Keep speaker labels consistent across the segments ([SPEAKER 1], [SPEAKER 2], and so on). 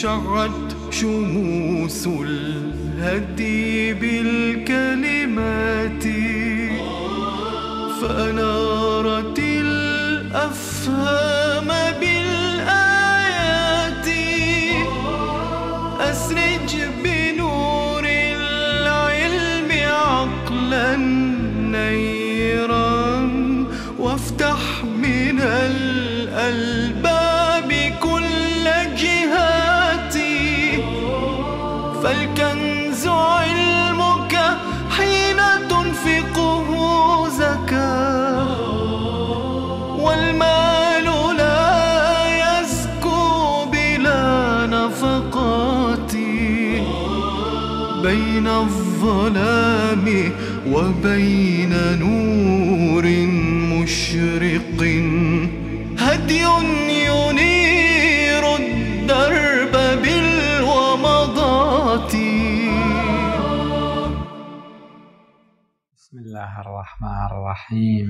[SPEAKER 1] شعت شموس الهدي بالكلمات فأنارت الأفهام وبين نور مشرق. هدي ينير الدرب بالومضات.
[SPEAKER 2] بسم الله الرحمن الرحيم.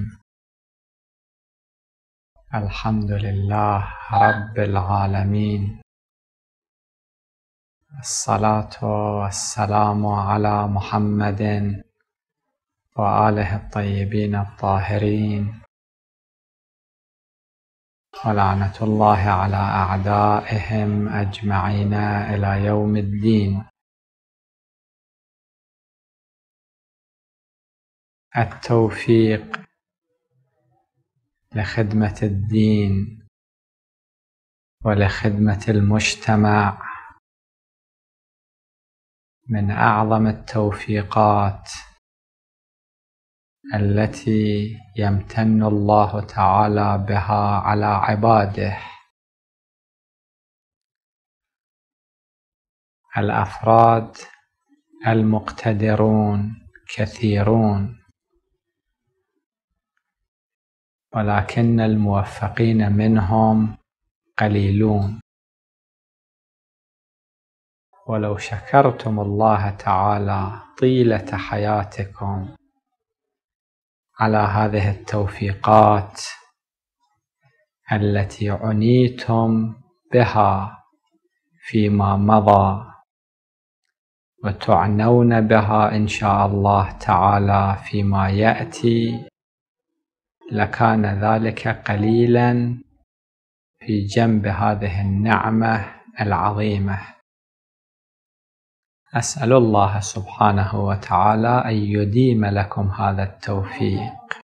[SPEAKER 2] الحمد لله رب العالمين. الصلاة والسلام على محمد وآله الطيبين الطاهرين. ولعنة الله على أعدائهم أجمعين إلى يوم الدين. التوفيق لخدمة الدين ولخدمة المجتمع. من أعظم التوفيقات. التي يمتن الله تعالى بها على عباده. الأفراد المقتدرون كثيرون. ولكن الموفقين منهم قليلون. ولو شكرتم الله تعالى طيلة حياتكم على هذه التوفيقات التي عنيتم بها فيما مضى وتعنون بها إن شاء الله تعالى فيما يأتي. لكان ذلك قليلا في جنب هذه النعمة العظيمة. أسأل الله سبحانه وتعالى أن يديم لكم هذا التوفيق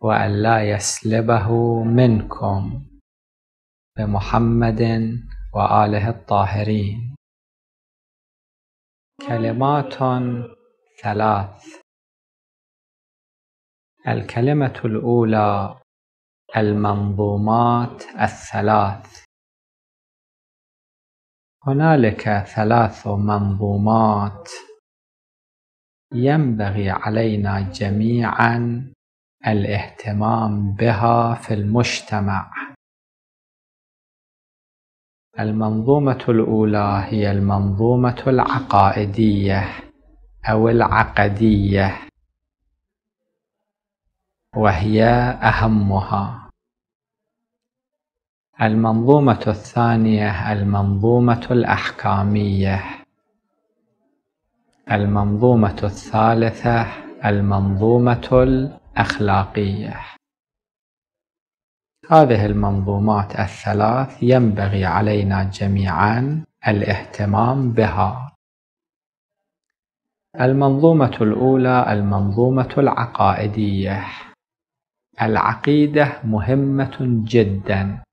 [SPEAKER 2] وأن لا يسلبه منكم بمحمد وآله الطاهرين. كلمات ثلاث. الكلمة الأولى المنظومات الثلاث. هنالك ثلاث منظومات ينبغي علينا جميعا الاهتمام بها في المجتمع. المنظومة الأولى هي المنظومة العقائدية أو العقدية وهي أهمها. المنظومة الثانية المنظومة الأحكامية. المنظومة الثالثة المنظومة الأخلاقية. هذه المنظومات الثلاث ينبغي علينا جميعا الاهتمام بها. المنظومة الأولى المنظومة العقائدية. العقيدة مهمة جدا.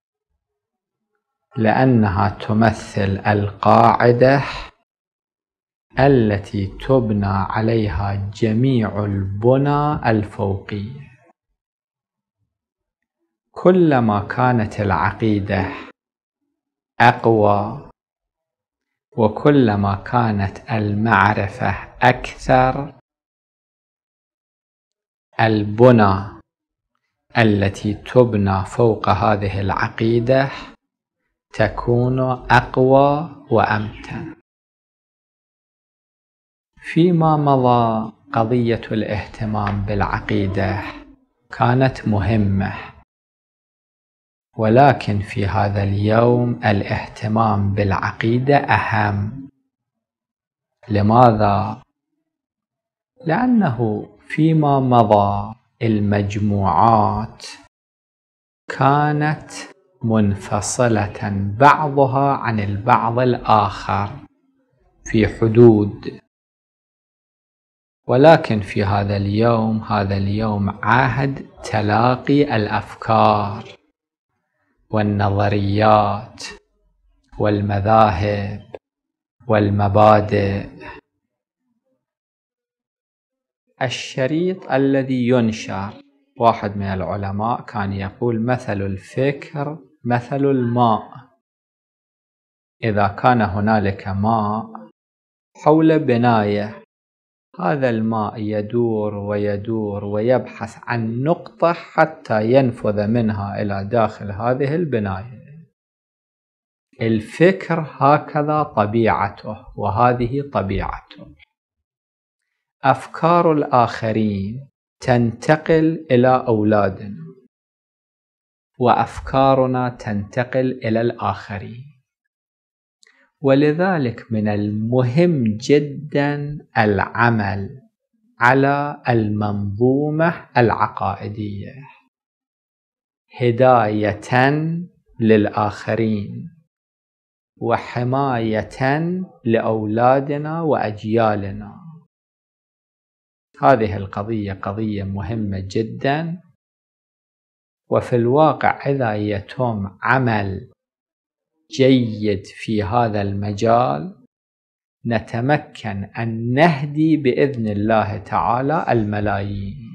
[SPEAKER 2] لأنها تمثل القاعدة التي تبنى عليها جميع البنى الفوقية. كلما كانت العقيدة أقوى وكلما كانت المعرفة أكثر البنى التي تبنى فوق هذه العقيدة تكون أقوى وأمتن فيما مضى قضية الاهتمام بالعقيدة كانت مهمة ولكن في هذا اليوم الاهتمام بالعقيدة أهم لماذا؟ لأنه فيما مضى المجموعات كانت منفصلة بعضها عن البعض الآخر في حدود. ولكن في هذا اليوم هذا اليوم عهد تلاقي الأفكار والنظريات والمذاهب والمبادئ. الشريط الذي ينشر واحد من العلماء كان يقول مثل الفكر مثل الماء. إذا كان هنالك ماء حول بناية هذا الماء يدور ويدور ويبحث عن نقطة حتى ينفذ منها إلى داخل هذه البناية. الفكر هكذا طبيعته وهذه طبيعته. أفكار الآخرين تنتقل إلى أولادنا. وأفكارنا تنتقل إلى الآخرين ولذلك من المهم جدا العمل على المنظومة العقائدية. هداية للآخرين وحماية لأولادنا وأجيالنا. هذه القضية قضية مهمة جدا وفي الواقع إذا يتم عمل جيد في هذا المجال نتمكن أن نهدي بإذن الله تعالى الملايين.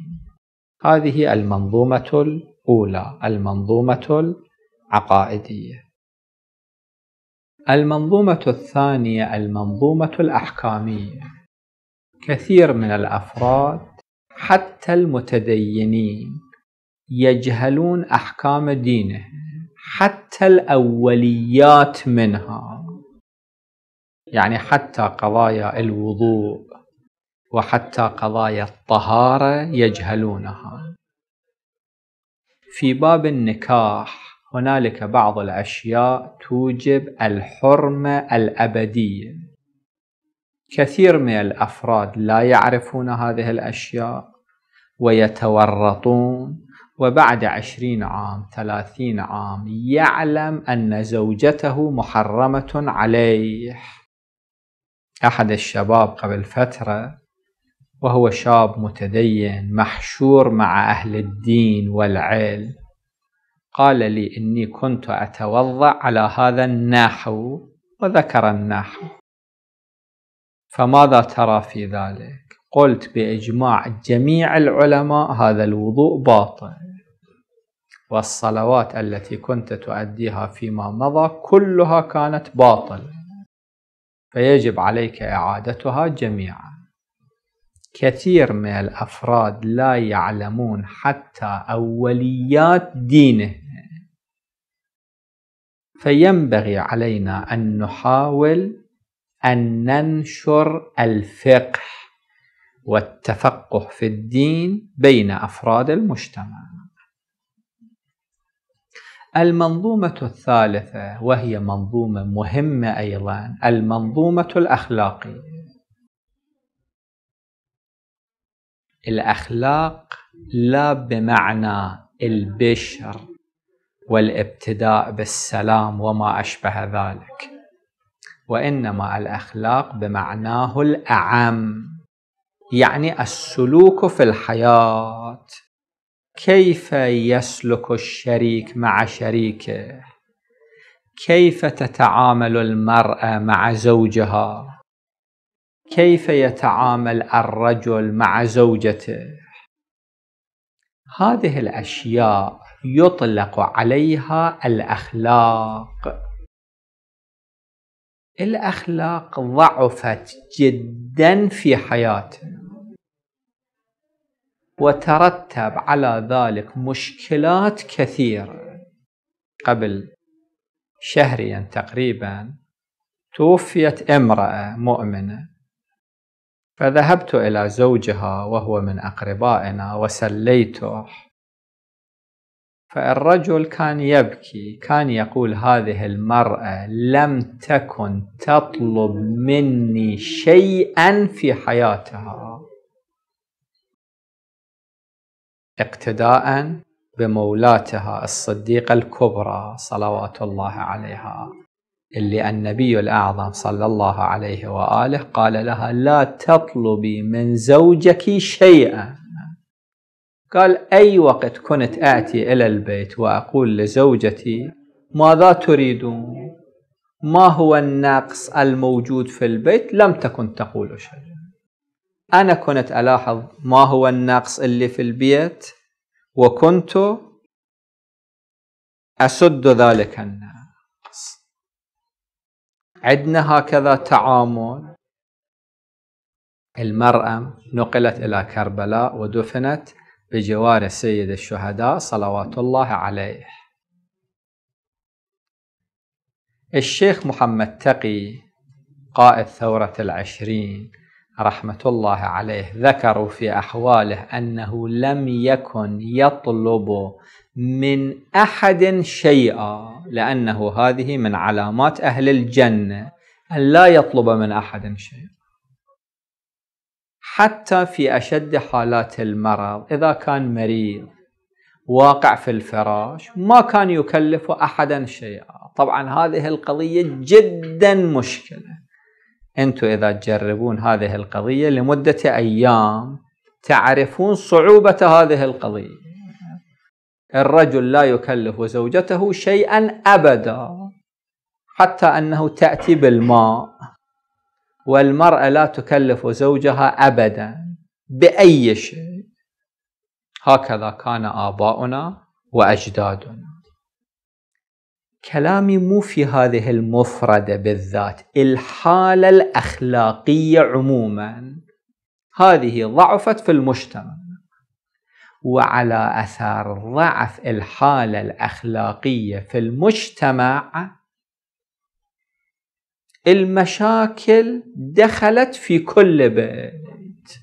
[SPEAKER 2] هذه المنظومة الأولى المنظومة العقائدية. المنظومة الثانية المنظومة الأحكامية. كثير من الأفراد حتى المتدينين يجهلون أحكام دينه حتى الأوليات منها. يعني حتى قضايا الوضوء وحتى قضايا الطهارة يجهلونها. في باب النكاح هنالك بعض الأشياء توجب الحرمة الأبدية. كثير من الأفراد لا يعرفون هذه الأشياء ويتورطون. وبعد عشرين عام ثلاثين عام يعلم أن زوجته محرمة عليه. أحد الشباب قبل فترة وهو شاب متدين محشور مع أهل الدين والعلم قال لي إني كنت أتوضأ على هذا النحو وذكر النحو. فماذا ترى في ذلك؟ قلت بإجماع جميع العلماء هذا الوضوء باطل. والصلوات التي كنت تؤديها فيما مضى كلها كانت باطل. فيجب عليك إعادتها جميعا. كثير من الأفراد لا يعلمون حتى أوليات دينه. فينبغي علينا أن نحاول أن ننشر الفقه. والتفقه في الدين بين أفراد المجتمع. المنظومة الثالثة وهي منظومة مهمة أيضا المنظومة الأخلاقية. الأخلاق لا بمعنى البشر والابتداء بالسلام وما أشبه ذلك وإنما الأخلاق بمعناه الأعم. يعني السلوك في الحياة. كيف يسلك الشريك مع شريكه؟ كيف تتعامل المرأة مع زوجها؟ كيف يتعامل الرجل مع زوجته؟ هذه الأشياء يطلق عليها الأخلاق. الأخلاق ضعفت جدا في حياتنا. وترتب على ذلك مشكلات كثيرة. قبل شهرين تقريبا توفيت امرأة مؤمنة فذهبت إلى زوجها وهو من أقربائنا وسليته. فالرجل كان يبكي كان يقول هذه المرأة لم تكن تطلب مني شيئا في حياتها. اقتداء بمولاتها الصديقة الكبرى صلوات الله عليها اللي النبي الأعظم صلى الله عليه وآله قال لها لا تطلبي من زوجك شيئا. قال أي وقت كنت آتي إلى البيت وأقول لزوجتي ماذا تريدون؟ ما هو النقص الموجود في البيت؟ لم تكن تقول شيء أنا كنت ألاحظ ما هو النقص اللي في البيت وكنت أسد ذلك النقص. عندنا هكذا تعامل. المرأة نقلت إلى كربلاء ودفنت بجوار سيد الشهداء صلوات الله عليه. الشيخ محمد تقي قائد ثورة العشرين رحمة الله عليه ذكروا في أحواله أنه لم يكن يطلب من أحد شيئا لأنه هذه من علامات أهل الجنة أن لا يطلب من أحد شيئا. حتى في أشد حالات المرض إذا كان مريض واقع في الفراش ما كان يكلف أحدا شيئا. طبعا هذه القضية جدا مشكلة. أنتم إذا تجربون هذه القضية لمدة أيام تعرفون صعوبة هذه القضية. الرجل لا يكلف زوجته شيئا أبدا حتى أنه تأتي بالماء والمرأة لا تكلف زوجها أبدا بأي شيء. هكذا كان آباؤنا وأجدادنا. كلامي مو في هذه المفردة بالذات الحالة الأخلاقية عموما. هذه ضعفت في المجتمع. وعلى أثار ضعف الحالة الأخلاقية في المجتمع المشاكل دخلت في كل بيت.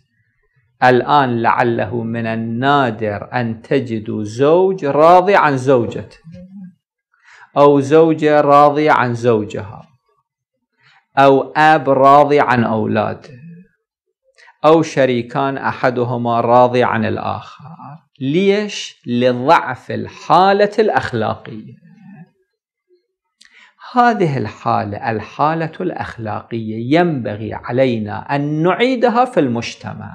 [SPEAKER 2] الآن لعله من النادر أن تجدوا زوج راضي عن زوجته. أو زوجة راضية عن زوجها. أو أب راضي عن أولاده أو شريكان أحدهما راضي عن الآخر. ليش؟ لضعف الحالة الأخلاقية. هذه الحالة الحالة الأخلاقية ينبغي علينا أن نعيدها في المجتمع.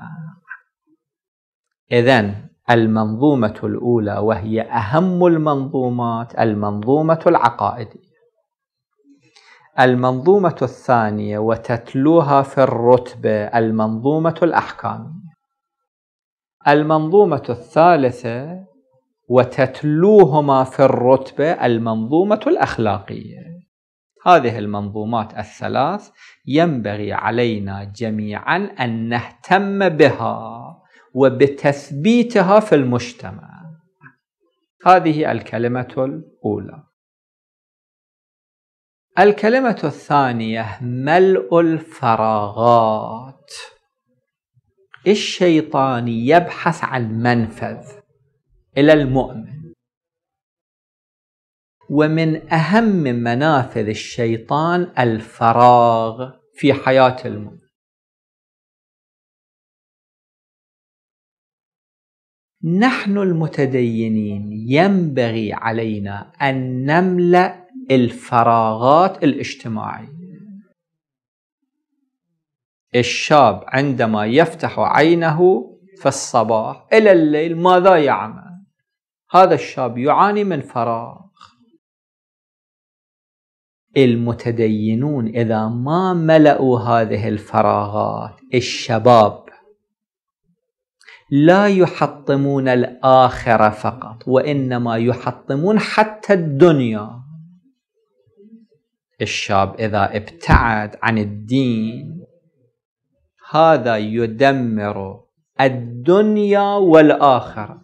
[SPEAKER 2] إذن المنظومة الأولى وهي أهم المنظومات المنظومة العقائدية. المنظومة الثانية وتتلوها في الرتبة المنظومة الأحكامية. المنظومة الثالثة وتتلوهما في الرتبة المنظومة الأخلاقية. هذه المنظومات الثلاث ينبغي علينا جميعا أن نهتم بها. وبتثبيتها في المجتمع. هذه الكلمة الأولى. الكلمة الثانية ملء الفراغات. الشيطان يبحث عن منفذ إلى المؤمن. ومن أهم منافذ الشيطان الفراغ في حياة المؤمن. نحن المتدينين ينبغي علينا أن نملأ الفراغات الاجتماعية الشاب عندما يفتح عينه في الصباح إلى الليل ماذا يعمل؟ هذا الشاب يعاني من فراغ المتدينون إذا ما ملأوا هذه الفراغات الشباب لا يحطمون الآخرة فقط وإنما يحطمون حتى الدنيا. الشاب إذا ابتعد عن الدين هذا يدمر الدنيا والآخرة.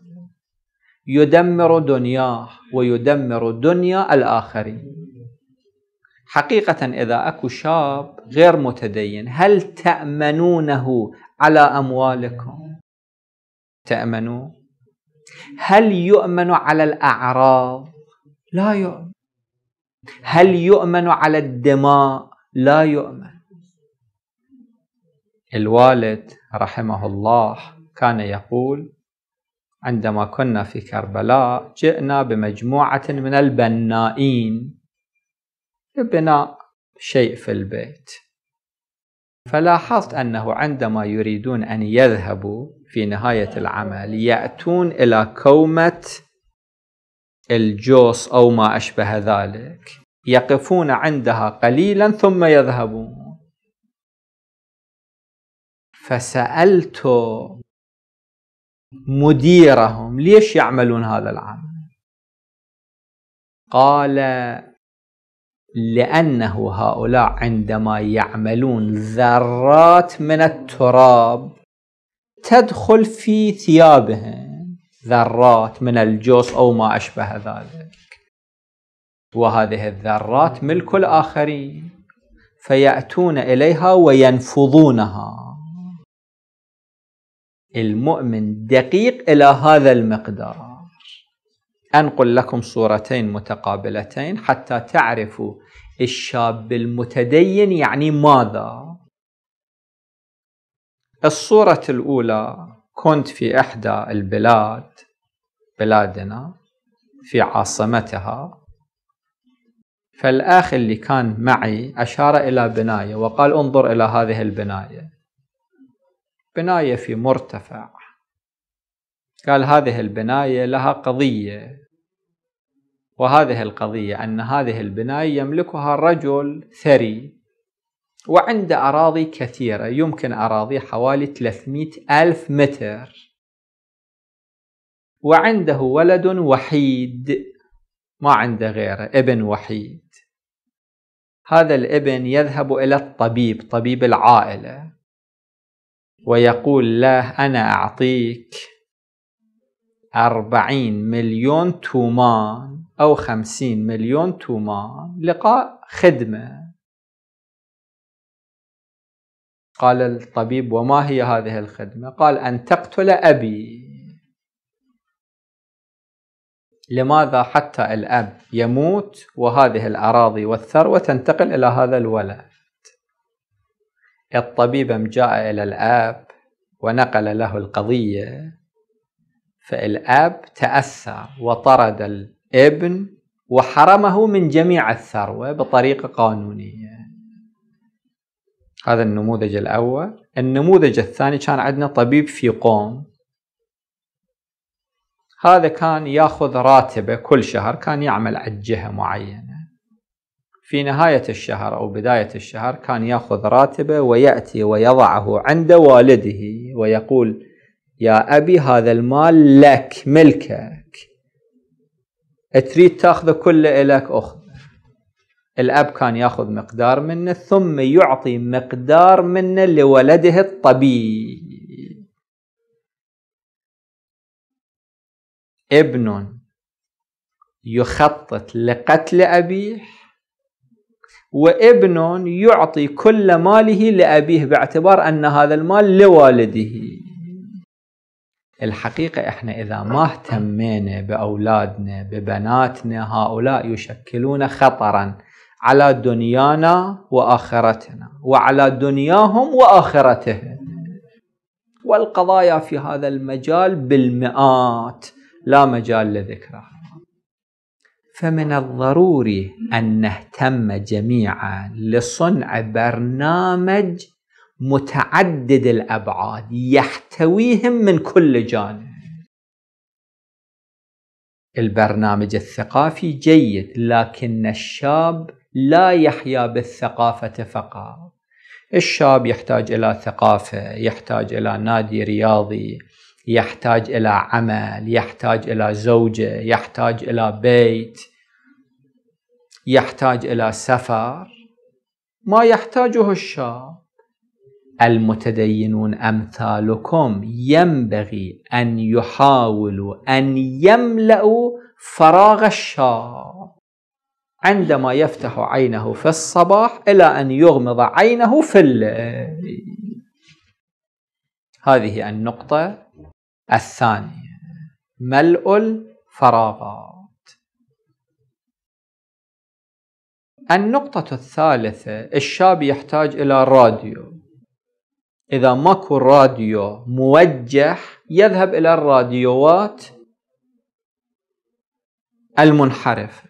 [SPEAKER 2] يدمر دنياه ويدمر دنيا الآخرين. حقيقة إذا أكو شاب غير متدين هل تأمنونه على أموالكم؟ تأمنوا؟ هل يؤمن على الأعراض؟ لا يؤمن هل يؤمن على الدماء؟ لا يؤمن الوالد رحمه الله كان يقول عندما كنا في كربلاء جئنا بمجموعة من البنائين لبناء شيء في البيت فلاحظت أنه عندما يريدون أن يذهبوا في نهاية العمل يأتون إلى كومة الجوس أو ما أشبه ذلك. يقفون عندها قليلا ثم يذهبون. فسألت مديرهم ليش يعملون هذا العمل؟ قال لأنه هؤلاء عندما يعملون ذرات من التراب تدخل في ثيابهم. ذرات من الجوس أو ما أشبه ذلك. وهذه الذرات ملك الآخرين. فيأتون إليها وينفضونها. المؤمن دقيق إلى هذا المقدار. أنقل لكم صورتين متقابلتين حتى تعرفوا الشاب المتدين يعني ماذا؟ الصورة الأولى كنت في إحدى البلاد بلادنا في عاصمتها. فالآخ اللي كان معي أشار إلى بناية وقال انظر إلى هذه البناية. بناية في مرتفع. قال هذه البناية لها قضية. وهذه القضية أن هذه البناية يملكها رجل ثري وعنده أراضي كثيرة يمكن أراضي حوالي 300 ألف متر. وعنده ولد وحيد ما عنده غيره ابن وحيد. هذا الابن يذهب إلى الطبيب طبيب العائلة ويقول له أنا أعطيك أربعين مليون تومان. أو خمسين مليون تومان لقاء خدمة. قال الطبيب وما هي هذه الخدمة؟ قال أن تقتل أبي. لماذا حتى الأب يموت وهذه الأراضي والثروة تنتقل إلى هذا الولد؟ الطبيب جاء إلى الأب ونقل له القضية فالأب تأثر وطرد الابن وحرمه من جميع الثروة بطريقة قانونية هذا النموذج الأول. النموذج الثاني كان عندنا طبيب في قوم. هذا كان ياخذ راتبه كل شهر كان يعمل على جهة معينة. في نهاية الشهر أو بداية الشهر كان ياخذ راتبه ويأتي ويضعه عند والده ويقول يا أبي هذا المال لك ملكك تريد تاخذه كله إليك أخذه الأب كان ياخذ مقدار منه ثم يعطي مقدار منه لولده الطبيب. ابن يخطط لقتل أبيه وابن يعطي كل ماله لأبيه باعتبار أن هذا المال لوالده. الحقيقة إحنا إذا ما اهتمينا بأولادنا ببناتنا هؤلاء يشكلون خطرا على دنيانا وآخرتنا وعلى دنياهم وآخرتهم. والقضايا في هذا المجال بالمئات لا مجال لذكرها فمن الضروري أن نهتم جميعا لصنع برنامج متعدد الأبعاد يحتويهم من كل جانب. البرنامج الثقافي جيد لكن الشاب لا يحيا بالثقافة فقط. الشاب يحتاج إلى ثقافة يحتاج إلى نادي رياضي يحتاج إلى عمل يحتاج إلى زوجة يحتاج إلى بيت يحتاج إلى سفر. ما يحتاجه الشاب المتدينون أمثالكم ينبغي أن يحاولوا أن يملأوا فراغ الشاب عندما يفتح عينه في الصباح إلى أن يغمض عينه في الليل. هذه النقطة الثانية. ملء الفراغات. النقطة الثالثة الشاب يحتاج إلى راديو. إذا ماكو راديو موجه يذهب إلى الراديوات المنحرفة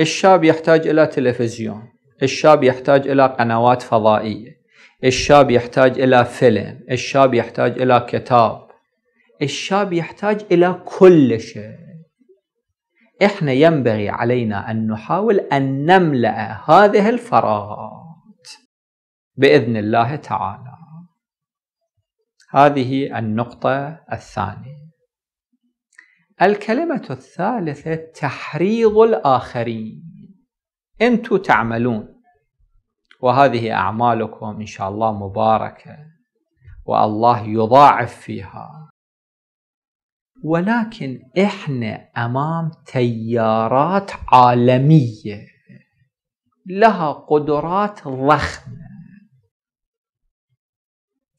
[SPEAKER 2] الشاب يحتاج إلى تلفزيون الشاب يحتاج إلى قنوات فضائية الشاب يحتاج إلى فيلم الشاب يحتاج إلى كتاب الشاب يحتاج إلى كل شيء. إحنا ينبغي علينا أن نحاول أن نملأ هذه الفراغات بإذن الله تعالى. هذه النقطة الثانية. الكلمة الثالثة تحريض الآخرين. أنتم تعملون. وهذه أعمالكم إن شاء الله مباركة. والله يضاعف فيها. ولكن إحنا أمام تيارات عالمية. لها قدرات ضخمة.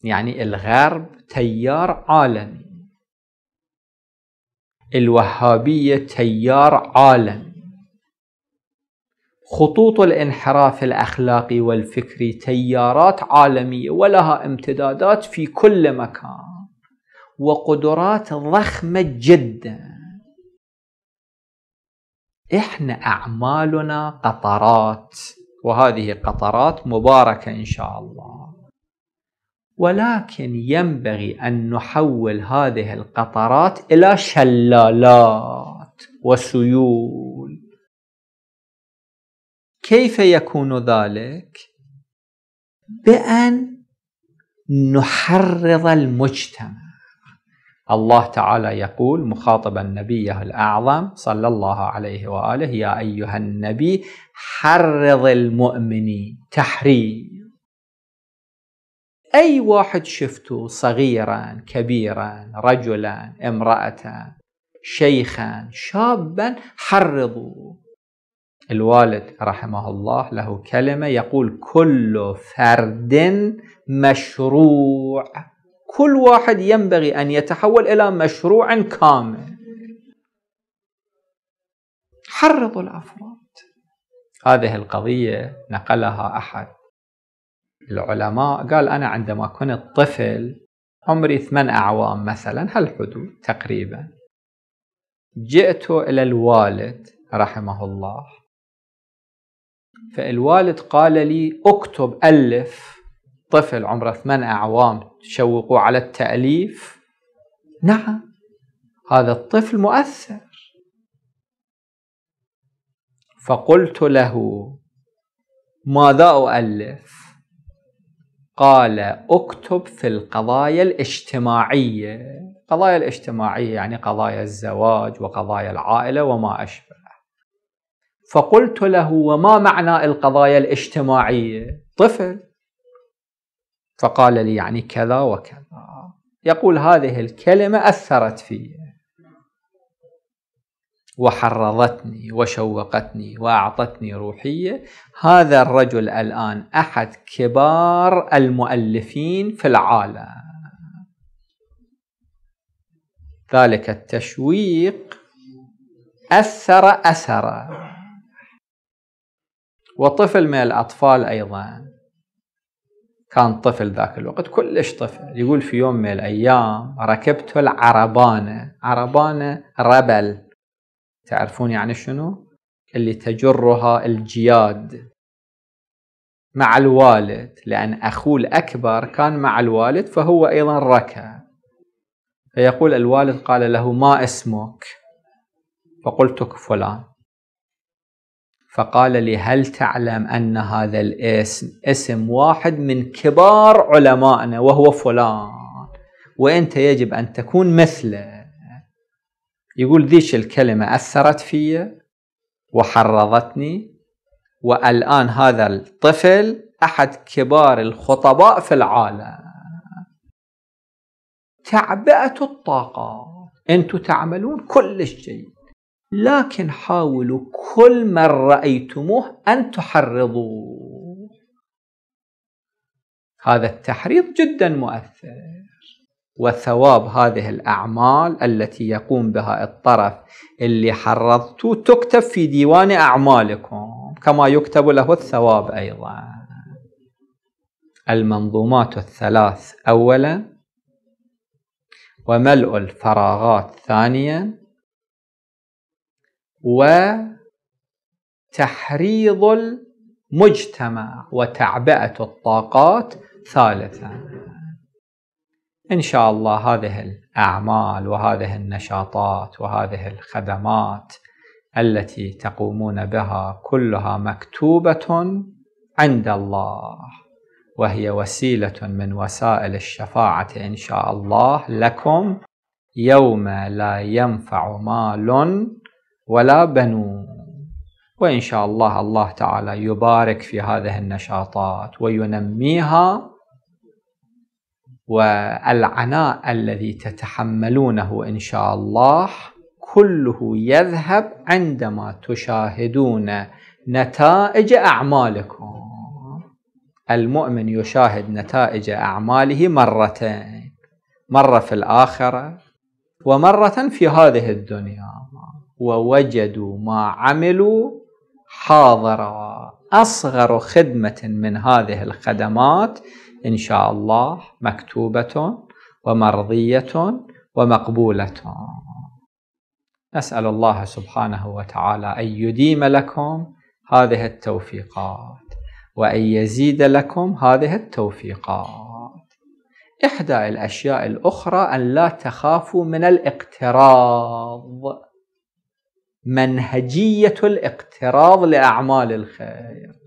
[SPEAKER 2] يعني الغرب تيار عالمي. الوهابية تيار عالمي. خطوط الانحراف الأخلاقي والفكري تيارات عالمية ولها امتدادات في كل مكان. وقدرات ضخمة جدا. إحنا أعمالنا قطرات. وهذه قطرات مباركة إن شاء الله. ولكن ينبغي أن نحول هذه القطرات إلى شلالات وسيول. كيف يكون ذلك؟ بأن نحرض المجتمع. الله تعالى يقول مخاطبا نبيه الأعظم صلى الله عليه وآله يا أيها النبي حرض المؤمنين تحريض. أي واحد شفته صغيرا كبيرا رجلا امرأة شيخا شابا حرضوا. الوالد رحمه الله له كلمة يقول كل فرد مشروع. كل واحد ينبغي أن يتحول إلى مشروع كامل. حرضوا الأفراد. هذه القضية نقلها أحد العلماء قال أنا عندما كنت طفل عمري ثمان أعوام مثلا هالحدود تقريبا. جئت إلى الوالد رحمه الله. فالوالد قال لي اكتب ألف طفل عمره ثمان أعوام تشوقوا على التأليف. نعم هذا الطفل مؤثر. فقلت له ماذا أؤلف؟ قال اكتب في القضايا الاجتماعية. قضايا الاجتماعية يعني قضايا الزواج وقضايا العائلة وما أشبه فقلت له وما معنى القضايا الاجتماعية؟ طفل. فقال لي يعني كذا وكذا. يقول هذه الكلمة أثرت في وحرضتني وشوقتني وأعطتني روحية. هذا الرجل الآن أحد كبار المؤلفين في العالم. ذلك التشويق أثر أثرا. وطفل من الأطفال أيضا. كان طفل ذاك الوقت كلش طفل. يقول في يوم من الأيام ركبت العربانة عربانة ربل. تعرفون يعني شنو؟ اللي تجرها الجياد مع الوالد لأن أخوه الأكبر كان مع الوالد فهو أيضا ركب فيقول الوالد قال له ما اسمك؟ فقلت فلان. فقال لي هل تعلم أن هذا الاسم اسم واحد من كبار علمائنا وهو فلان؟ وأنت يجب أن تكون مثله. يقول ذيش الكلمة أثرت في وحرضتني والآن هذا الطفل أحد كبار الخطباء في العالم. تعبئة الطاقة. أنتم تعملون كل شيء لكن حاولوا كل من رأيتموه أن تحرضوه. هذا التحريض جدا مؤثر. وثواب هذه الأعمال التي يقوم بها الطرف اللي حرضتوه تكتب في ديوان أعمالكم كما يكتب له الثواب أيضا. المنظومات الثلاث أولا وملء الفراغات ثانيا وتحريض المجتمع وتعبئة الطاقات ثالثا. إن شاء الله هذه الأعمال وهذه النشاطات وهذه الخدمات التي تقومون بها كلها مكتوبة عند الله وهي وسيلة من وسائل الشفاعة إن شاء الله لكم. يوم لا ينفع مال ولا بنون. وإن شاء الله الله تعالى يبارك في هذه النشاطات وينميها. والعناء الذي تتحملونه إن شاء الله كله يذهب عندما تشاهدون نتائج أعمالكم. المؤمن يشاهد نتائج أعماله مرتين مرة في الآخرة ومرة في هذه الدنيا. ووجدوا ما عملوا حاضرا. أصغر خدمة من هذه الخدمات إن شاء الله مكتوبة ومرضية ومقبولة. نسأل الله سبحانه وتعالى أن يديم لكم هذه التوفيقات وأن يزيد لكم هذه التوفيقات. إحدى الأشياء الأخرى أن لا تخافوا من الاقتراض. منهجية الاقتراض لأعمال الخير.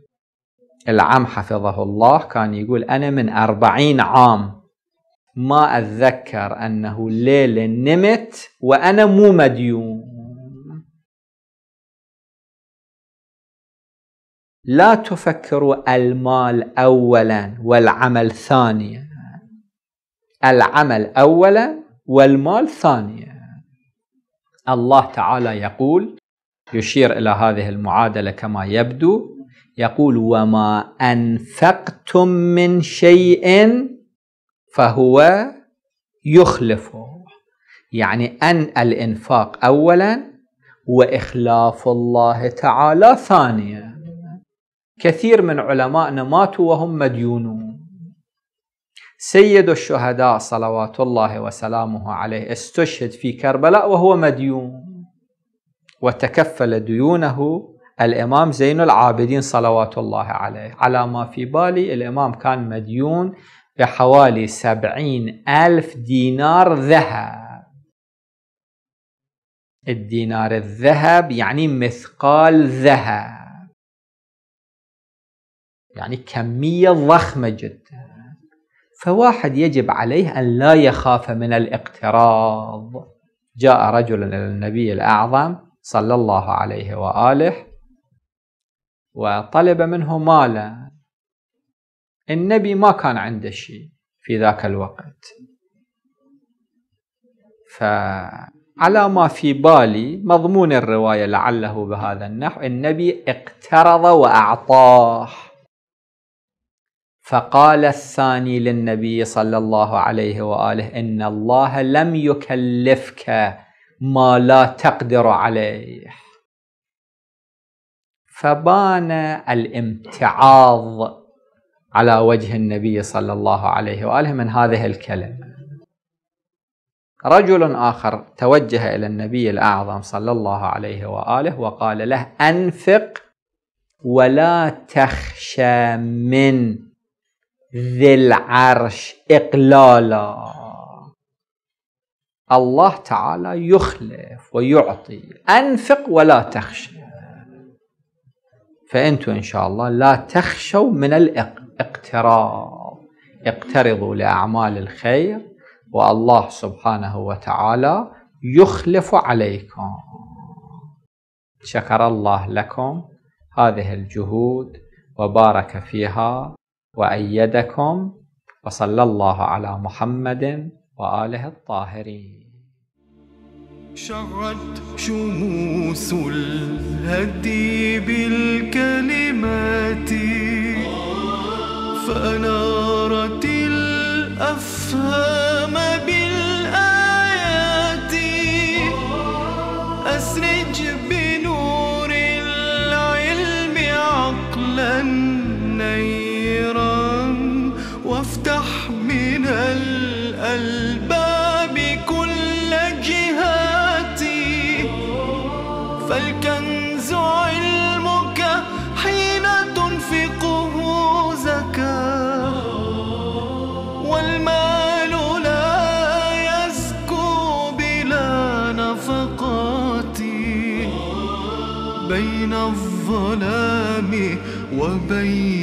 [SPEAKER 2] العم حفظه الله كان يقول أنا من أربعين عام. ما أتذكر أنه ليلة نمت وأنا مو مديون. لا تفكروا المال أولا والعمل ثانيا. العمل أولا والمال ثانيا. الله تعالى يقول يشير إلى هذه المعادلة كما يبدو. يقول وما أنفقتم من شيء فهو يخلفه. يعني أن الإنفاق أولا وإخلاف الله تعالى ثانيا. كثير من علمائنا ماتوا وهم مديونون. سيد الشهداء صلوات الله وسلامه عليه استشهد في كربلاء وهو مديون. وتكفل ديونه الإمام زين العابدين صلوات الله عليه. على ما في بالي الإمام كان مديون بحوالي سبعين ألف دينار ذهب. الدينار الذهب يعني مثقال ذهب. يعني كمية ضخمة جدا. فواحد يجب عليه أن لا يخاف من الاقتراض. جاء رجل إلى النبي الأعظم صلى الله عليه وآله وطلب منه مالا النبي ما كان عنده شيء في ذاك الوقت. فعلى ما في بالي مضمون الرواية لعله بهذا النحو النبي اقترض وأعطاه. فقال الثاني للنبي صلى الله عليه وآله إن الله لم يكلفك ما لا تقدر عليه. فبان الامتعاض على وجه النبي صلى الله عليه وآله من هذه الكلمة. رجل آخر توجه إلى النبي الأعظم صلى الله عليه وآله وقال له أنفق ولا تخشى من ذي العرش إقلالا. الله تعالى يخلف ويعطي. أنفق ولا تخشى. فأنتم إن شاء الله لا تخشوا من الاقتراض اقترضوا لأعمال الخير والله سبحانه وتعالى يخلف عليكم. شكر الله لكم هذه الجهود وبارك فيها وأيدكم وصلى الله على محمد وآله الطاهرين.
[SPEAKER 1] شعت شموس الهدي بالكلمات فأنارت الأفهام بالآيات. أسرج بين الظلام وبين نور